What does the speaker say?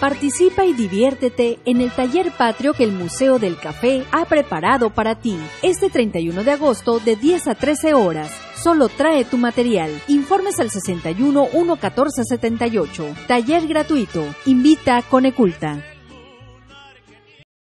Participa y diviértete en el taller patrio que el Museo del Café ha preparado para ti. Este 31 de agosto de 10 a 13 horas. Solo trae tu material. Informes al 61 114 78. Taller gratuito. Invita Coneculta.